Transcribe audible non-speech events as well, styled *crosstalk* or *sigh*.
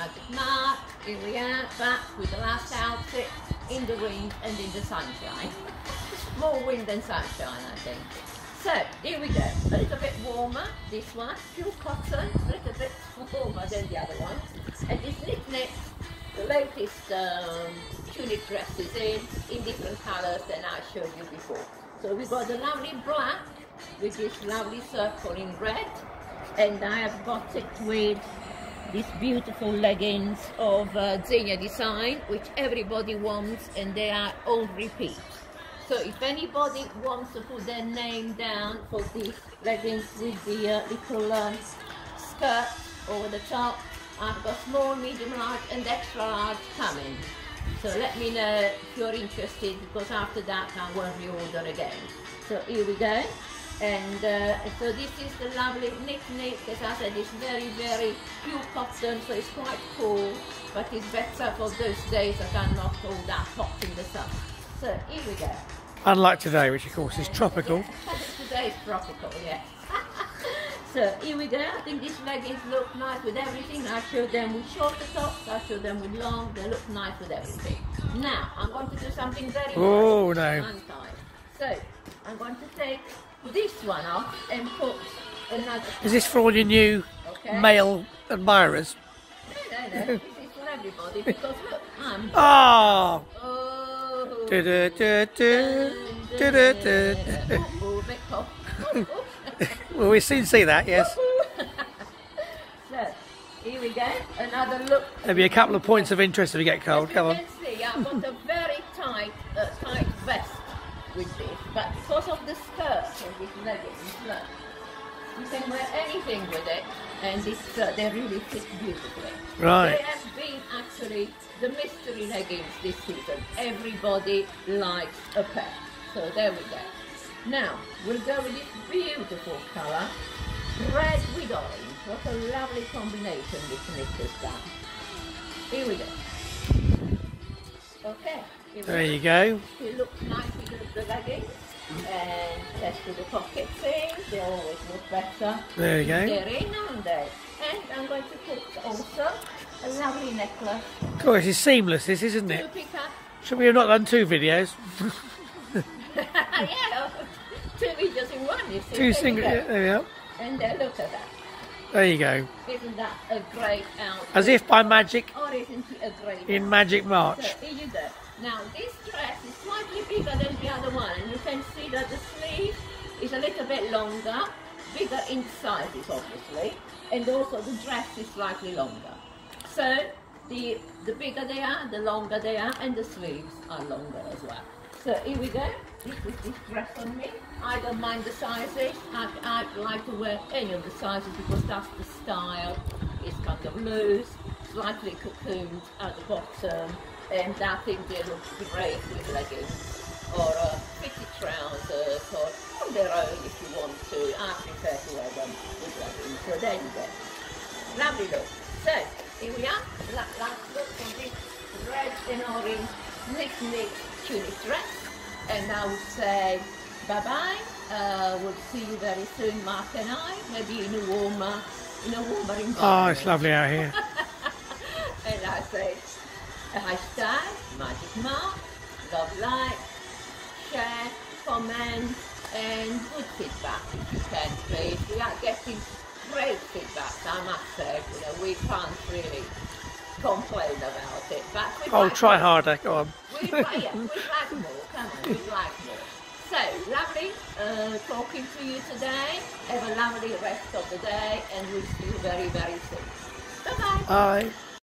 Magic March, we are, back with the last outfit in the wind and in the sunshine. More wind than sunshine, I think. So, here we go. A little bit warmer, this one. Pure cotton, a little bit warmer than the other one. And this knit, the latest um, tunic dresses in, in different colours than I showed you before. So we've got the lovely black with this lovely circle in red. And I have got it with these beautiful leggings of uh, Xenia design, which everybody wants, and they are all repeat. So if anybody wants to put their name down for these leggings with the uh, little uh, skirt over the top, I've got small, medium large and extra large coming. So let me know if you're interested because after that I won't reorder again. So here we go and uh, so this is the lovely knit knit as I said. It's very very pure cotton so it's quite cool but it's better for those days that are not all that hot in the sun so here we go. Unlike today which of course is tropical. *laughs* today is tropical yeah. *laughs* So here we go. I think these leggings look nice with everything. I showed them with shorter tops. I showed them with long. They look nice with everything. Now I'm going to do something very oh no. So I'm going to take this one off and put another. Is this for all your new okay. male admirers? No, no, no. this is for everybody because look, I'm. *laughs* Oh. Oh. Du, du, well, we soon see that, yes. *laughs* so, here we go. Another look. There'll be a couple of points of interest if you get cold. Come on. See, I've got a very tight, uh, tight vest with this, but because of the skirt and these leggings, look, you can wear anything with it, and this uh, they really fit beautifully. Right. They have been actually the mystery leggings this season. Everybody likes a pair, so there we go. Now we'll go with this beautiful colour, red with orange. What a lovely combination this knit has done. Here we go. Okay. There you go. It looks nice the leggings. And let's the pocket thing. They always look better. There you go. They're in, aren't they? And I'm going to put also a lovely necklace. Of course, it's seamless, this, isn't it? Should we have not done two videos? *laughs* yeah, *laughs* two videos in one, you see. Two single, yeah, there we are. And uh, look at that. There you go. Isn't that a great outfit? As if by magic. Or isn't it a great In Magic March. So, here you go. Now this dress is slightly bigger than the other one and you can see that the sleeve is a little bit longer, bigger in sizes obviously, and also the dress is slightly longer. So the, the bigger they are, the longer they are, and the sleeves are longer as well. So here we go. This is this dress on me. I don't mind the sizes. I, I like to wear any of the sizes because that's the style. It's kind of loose, slightly cocooned at the bottom, and I think they look great with leggings or uh, fitted trousers or on their own if you want to. I prefer to wear them with leggings. So there you go. Lovely look. So here we are. Last, look on this red and orange knit knit And I would say bye bye. Uh, we'll see you very soon, Mark and I. Maybe in a warmer, in a warmer environment. Oh, it's lovely out here. *laughs* and I say hashtag Magic March, love like, share, comment, and good feedback if you can please. We are getting great feedback, I must say. You know, we can't really complain about it. But like try harder, go on. Yeah, we'd like more, we'd like more. So, lovely uh, talking to you today. Have a lovely rest of the day and we'll see you very, very soon. Bye-bye. Bye.